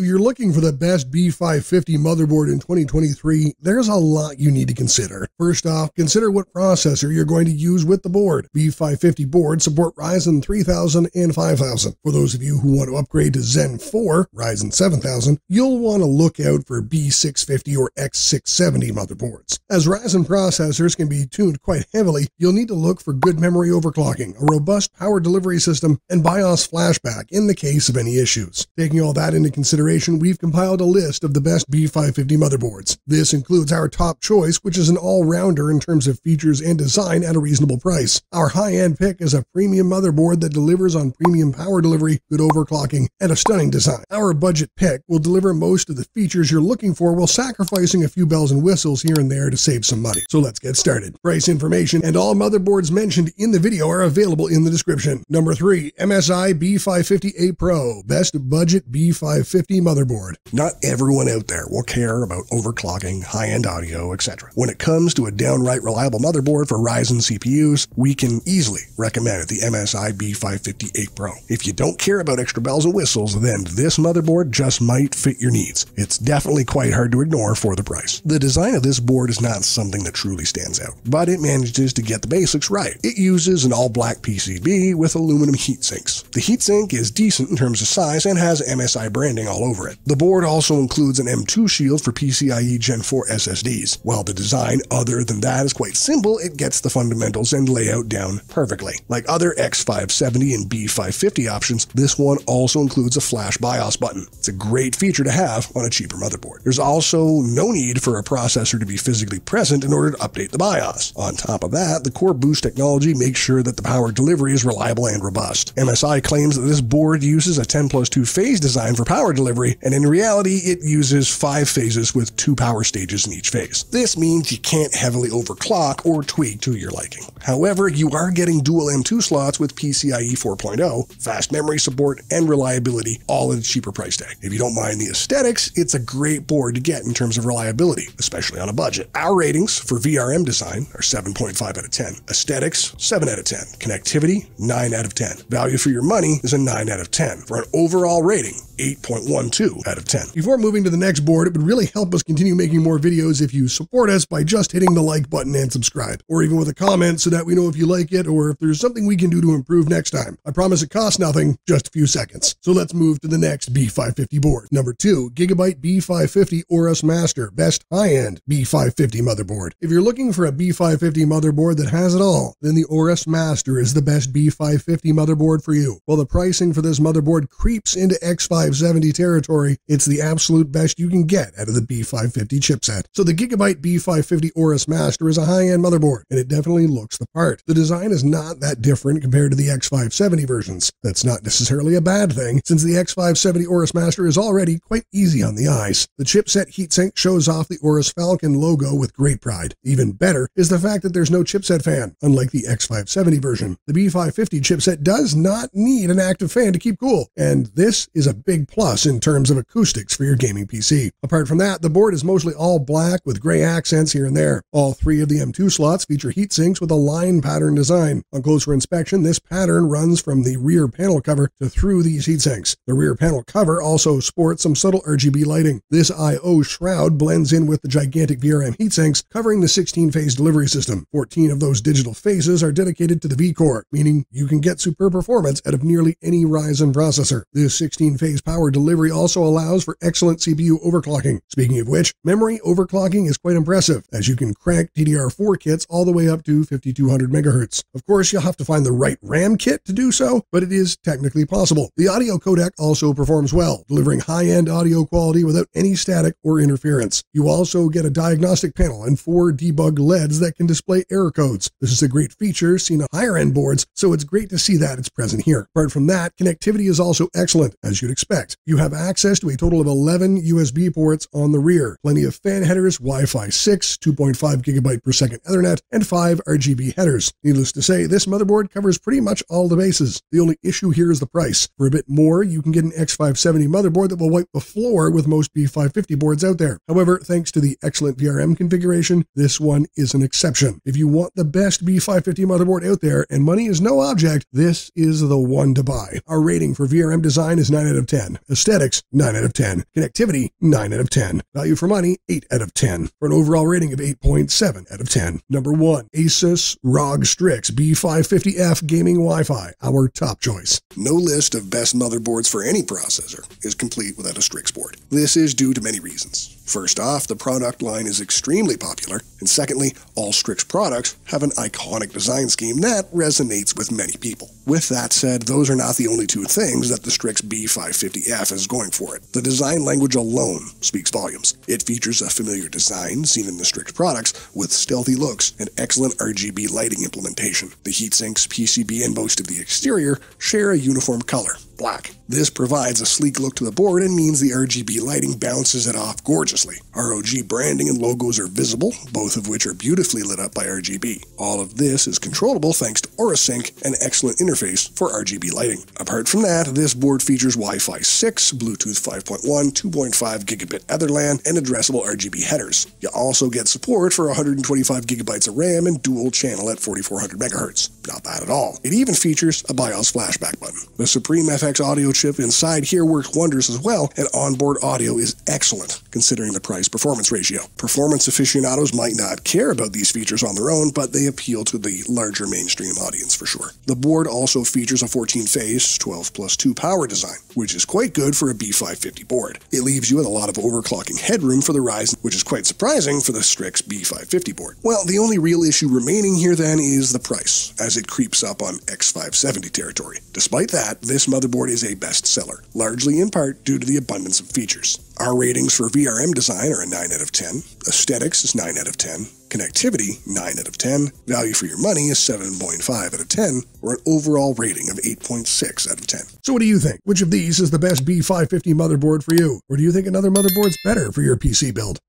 If you're looking for the best B550 motherboard in 2023, there's a lot you need to consider. First off, consider what processor you're going to use with the board. B550 boards support Ryzen 3000 and 5000. For those of you who want to upgrade to Zen 4, Ryzen 7000, you'll want to look out for B650 or X670 motherboards. As Ryzen processors can be tuned quite heavily, you'll need to look for good memory overclocking, a robust power delivery system, and BIOS flashback in the case of any issues. Taking all that into consideration, we've compiled a list of the best B550 motherboards. This includes our top choice, which is an all-rounder in terms of features and design at a reasonable price. Our high-end pick is a premium motherboard that delivers on premium power delivery, good overclocking, and a stunning design. Our budget pick will deliver most of the features you're looking for while sacrificing a few bells and whistles here and there to save some money. So let's get started. Price information and all motherboards mentioned in the video are available in the description. Number 3, MSI B550A Pro, best budget B550 motherboard. Not everyone out there will care about overclocking, high-end audio, etc. When it comes to a downright reliable motherboard for Ryzen CPUs, we can easily recommend the MSI B550A Pro. If you don't care about extra bells and whistles, then this motherboard just might fit your needs. It's definitely quite hard to ignore for the price. The design of this board is not something that truly stands out, but it manages to get the basics right. It uses an all-black PCB with aluminum heat sinks. The heatsink is decent in terms of size and has MSI branding all over it. The board also includes an M2 shield for PCIe Gen 4 SSDs. While the design other than that is quite simple, it gets the fundamentals and layout down perfectly. Like other X570 and B550 options, this one also includes a flash BIOS button. It's a great feature to have on a cheaper motherboard. There's also no need for a processor to be physically present in order to update the BIOS. On top of that, the Core Boost technology makes sure that the power delivery is reliable and robust. MSI claims that this board uses a 10 plus 2 phase design for power delivery, and in reality, it uses 5 phases with 2 power stages in each phase. This means you can't heavily overclock or tweak to your liking. However, you are getting dual M2 slots with PCIe 4.0, fast memory support, and reliability, all at a cheaper price tag. If you don't mind the aesthetics, it's a great board to get in terms of reliability, especially on a budget. Our ratings for VRM design are 7.5 out of 10. Aesthetics, 7 out of 10. Connectivity, 9 out of 10. Value for your money is a 9 out of 10. For an overall rating, 8.12 out of 10. Before moving to the next board, it would really help us continue making more videos if you support us by just hitting the like button and subscribe, or even with a comment so that we know if you like it or if there's something we can do to improve next time. I promise it costs nothing, just a few seconds. So let's move to the next B550 board. Number two, Gigabyte B550 Aorus Master, best high-end B550 motherboard. If you're looking for a B550 motherboard that has it all, then the Aorus Master is the best B550 motherboard for you. While the pricing for this motherboard creeps into X570 territory, it's the absolute best you can get out of the B550 chipset. So the Gigabyte B550 Aorus Master is a high-end motherboard, and it definitely looks the part. The design is not that different compared to the X570 versions. That's not necessarily a bad thing, since the X570 Aorus Master is already quite easy on the eyes. The chipset heatsink shows off the Aorus Falcon logo with great pride. Even better is the fact that there's no chipset fan, unlike the X570 version. The B550 chipset does not need an active fan to keep cool, and this is a big plus in terms of acoustics for your gaming PC. Apart from that, the board is mostly all black with gray accents here and there. All three of the M2 slots feature heat sinks with a line pattern design. On closer inspection, this pattern runs from the rear panel cover to through these heat sinks. The rear panel cover also sports some subtle RGB lighting. This I.O. shroud blends in with the gigantic VRM heat sinks, covering the 16-phase delivery system. 14 of those digital phases are dedicated to the V-Core, meaning you can get superb performance out of nearly any Ryzen processor. This 16-phase power delivery also allows for excellent CPU overclocking. Speaking of which, memory overclocking is quite impressive, as you can crank DDR4 kits all the way up to 5200 MHz. Of course, you'll have to find the right RAM kit to do so, but it is technically possible. The audio codec also performs well, delivering high-end audio quality without any static or interference. You also get a diagnostic panel and four debug LEDs that can display error codes. This is a great feature seen on higher-end boards, so it's great to see that it's present here. Apart from that, connectivity is also excellent, as you'd expect. You have access to a total of 11 USB ports on the rear, plenty of fan headers, Wi-Fi 6, 2.5 gigabyte per second Ethernet, and five RGB headers. Needless to say, this motherboard covers pretty much all the bases. The only issue here is the price. For a bit more, you can get an X570 motherboard that will wipe the floor with most B550 boards out there. However, thanks to the excellent VRM configuration, this one is an exception. If you want the best B550 motherboard out there and money is no object, this is the one to buy. Our rating for VRM design is 9 out of 10. Aesthetics aesthetics, 9 out of 10. Connectivity, 9 out of 10. Value for money, 8 out of 10. For an overall rating of 8.7 out of 10. Number 1. Asus ROG Strix B550F Gaming Wi-Fi, our top choice. No list of best motherboards for any processor is complete without a Strix board. This is due to many reasons. First off, the product line is extremely popular, and secondly, all Strix products have an iconic design scheme that resonates with many people. With that said, those are not the only two things that the Strix B550F is going for it. The design language alone speaks volumes. It features a familiar design seen in the Strix products with stealthy looks and excellent RGB lighting implementation. The heatsinks, PCB, and most of the exterior share a uniform color, black. This provides a sleek look to the board and means the RGB lighting bounces it off gorgeously. ROG branding and logos are visible, both of which are beautifully lit up by RGB. All of this is controllable thanks to AuraSync, an excellent interface for RGB lighting. Apart from that, this board features Wi-Fi 6, Bluetooth 5.1, 2.5 gigabit EtherLAN, and addressable RGB headers. You also get support for 125 gigabytes of RAM and dual channel at 4400 MHz. Not bad at all. It even features a BIOS flashback button. The Supreme FX audio chip inside here works wonders as well, and onboard audio is excellent considering the price performance ratio. Performance aficionados might not care about these features on their own, but they appeal to the larger mainstream audience for sure. The board also features a 14 phase, 12 plus 2 power design, which is quite good for a B550 board. It leaves you with a lot of overclocking headroom for the Ryzen, which is quite surprising for the Strix B550 board. Well, the only real issue remaining here then is the price, as it creeps up on X570 territory. Despite that, this motherboard is a bestseller, largely in part due to the abundance of features. Our ratings for VRM design are a 9 out of 10, aesthetics is 9 out of 10, connectivity 9 out of 10, value for your money is 7.5 out of 10, or an overall rating of 8.6 out of 10. So what do you think? Which of these is the best B550 motherboard for you? Or do you think another motherboard's better for your PC build?